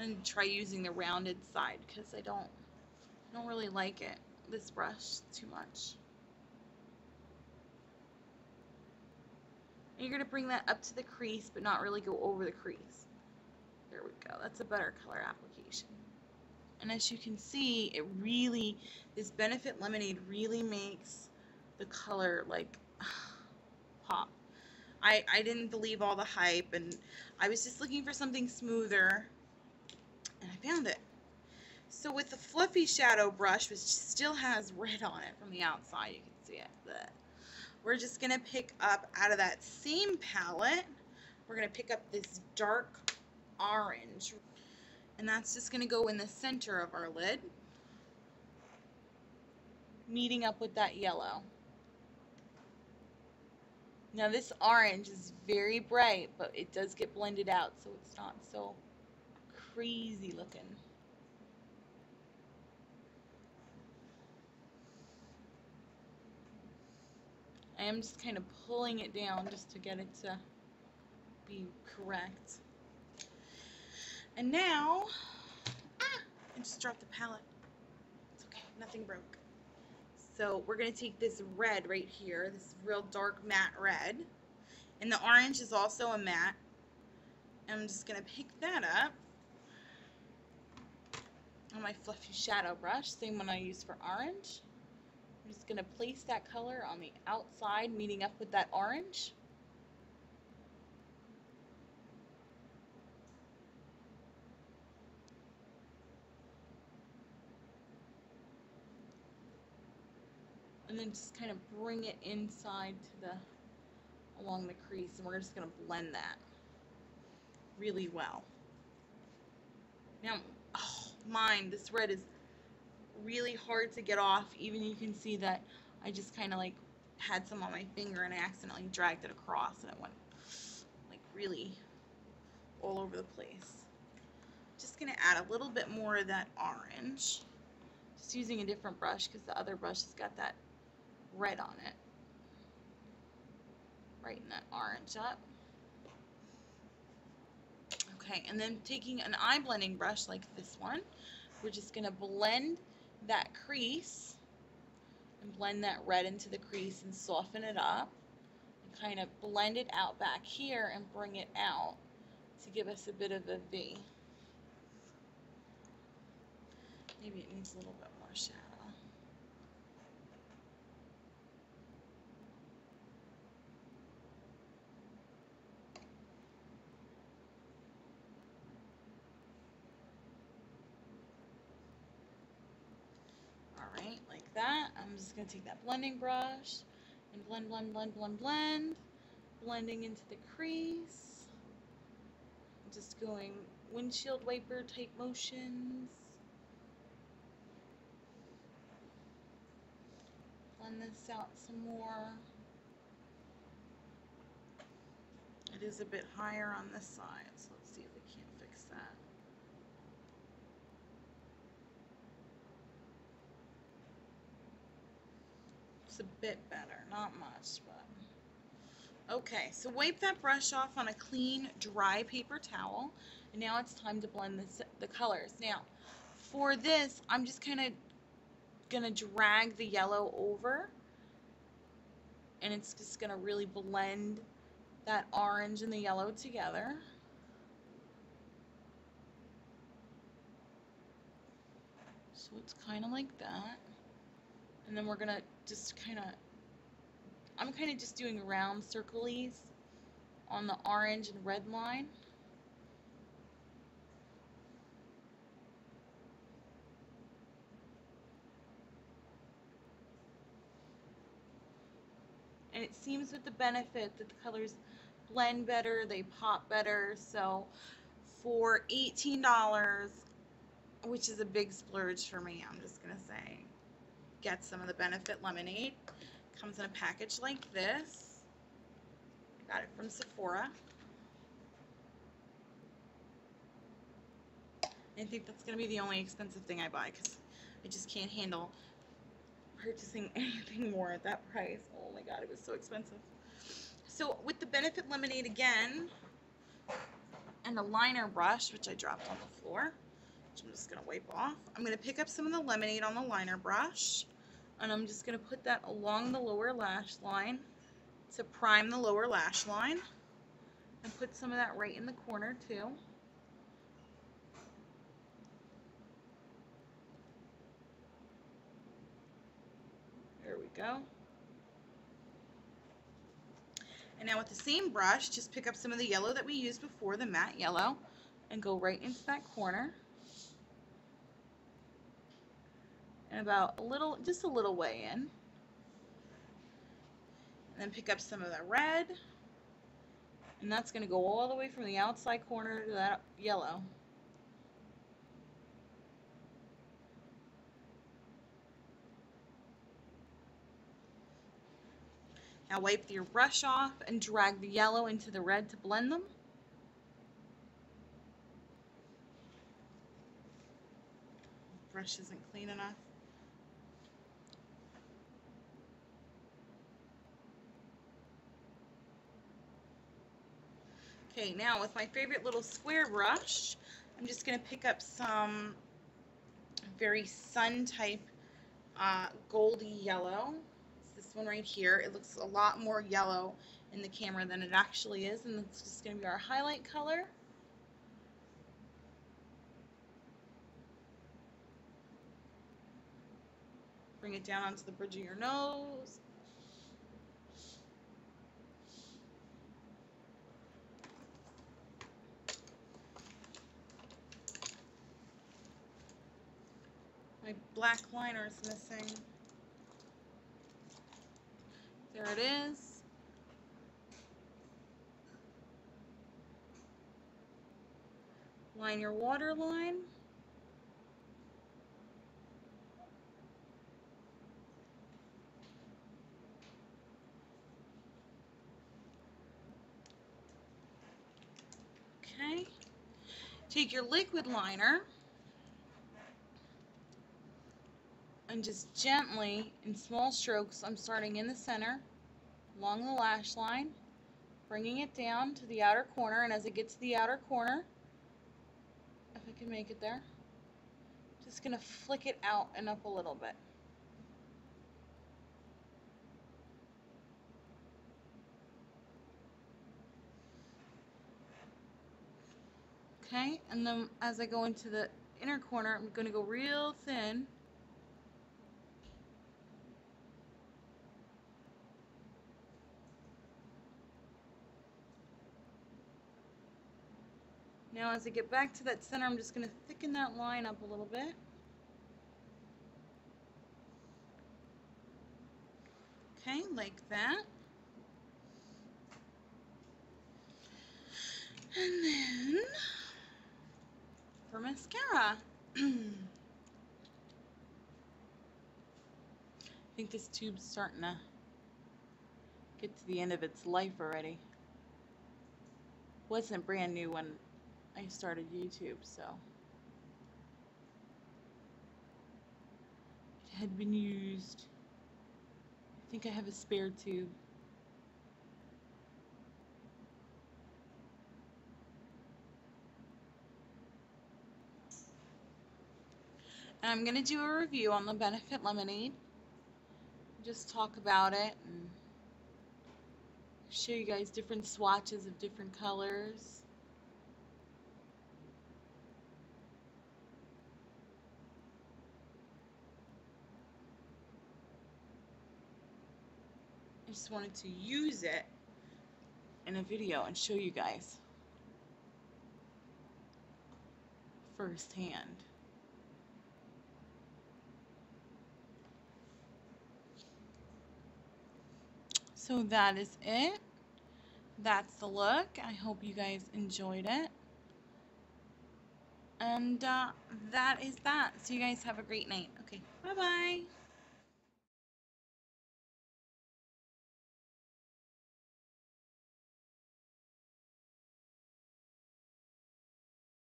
I'm try using the rounded side because I don't I don't really like it this brush too much. And you're gonna bring that up to the crease but not really go over the crease. There we go. That's a better color application. And as you can see, it really, this Benefit Lemon-AID really makes the color like pop. I, I didn't believe all the hype and I was just looking for something smoother and I found it. So with the fluffy shadow brush, which still has red on it from the outside, you can see it, but we're just going to pick up out of that same palette, we're going to pick up this dark orange. And that's just going to go in the center of our lid, meeting up with that yellow. Now this orange is very bright, but it does get blended out, so it's not so crazy looking. I am just kind of pulling it down just to get it to be correct. And now, ah, I just dropped the palette. It's okay, nothing broke. So we're going to take this red right here, this real dark matte red, and the orange is also a matte. I'm just going to pick that up on my fluffy shadow brush, same one I used for orange. I'm just going to place that color on the outside, meeting up with that orange. And then just kind of bring it inside to the, along the crease, and we're just going to blend that really well. Now, mine, this red is really hard to get off. Even you can see that I just kind of like had some on my finger and I accidentally dragged it across and it went like really all over the place. Just going to add a little bit more of that orange. Just using a different brush because the other brush has got that red on it. Brighten that orange up. Okay, and then taking an eye blending brush like this one, we're just going to blend that crease and blend that red into the crease and soften it up and kind of blend it out back here and bring it out to give us a bit of a V. Maybe it needs a little bit more shadow. Alright, like that. I'm just going to take that blending brush and blend, blend, blend, blend, blend. Blending into the crease. Just going windshield wiper type motions. Blend this out some more. It is a bit higher on this side, so let's see if we can't fix that. A bit better, not much, but. Okay, so wipe that brush off on a clean, dry paper towel. And now it's time to blend this, the colors. Now, for this, I'm just kind of going to drag the yellow over. And it's just going to really blend that orange and the yellow together. So it's kind of like that. And then we're going to just kind of, I'm kind of just doing round circles on the orange and red line. And it seems with the benefit that the colors blend better, they pop better. So for $18, which is a big splurge for me, I'm just to say, get some of the Benefit Lemon-AID. Comes in a package like this. Got it from Sephora. I think that's going to be the only expensive thing I buy because I just can't handle purchasing anything more at that price. Oh my god, it was so expensive. So with the Benefit Lemon-AID again, and a liner brush, which I dropped on the floor, I'm just going to wipe off. I'm going to pick up some of the Lemon-AID on the liner brush, and I'm just going to put that along the lower lash line to prime the lower lash line, and put some of that right in the corner too. There we go. And now with the same brush, just pick up some of the yellow that we used before, the matte yellow, and go right into that corner. And about a little, just a little way in. And then pick up some of the red. And that's going to go all the way from the outside corner to that yellow. Now wipe your brush off and drag the yellow into the red to blend them. Brush isn't clean enough. Okay, now with my favorite little square brush, I'm just going to pick up some very sun type uh, goldy yellow It's this one right here. It looks a lot more yellow in the camera than it actually is, and it's just going to be our highlight color. Bring it down onto the bridge of your nose. My black liner is missing. There it is. Line your water line. Okay. Take your liquid liner and just gently, in small strokes, I'm starting in the center, along the lash line, bringing it down to the outer corner, and as it gets to the outer corner, if I can make it there, just to flick it out and up a little bit. Okay, and then as I go into the inner corner, I'm to go real thin Now as I get back to that center, I'm just going to thicken that line up a little bit. Okay, like that. And then for mascara. I think this tube's starting to get to the end of its life already. Wasn't brand new when I started YouTube, so it had been used. I think I have a spare tube. And I'm going to do a review on the Benefit Lemon-AID. Just talk about it and show you guys different swatches of different colors. I just wanted to use it in a video and show you guys firsthand. So that is it. That's the look. I hope you guys enjoyed it. And uh, that is that. So you guys have a great night. Okay, bye-bye.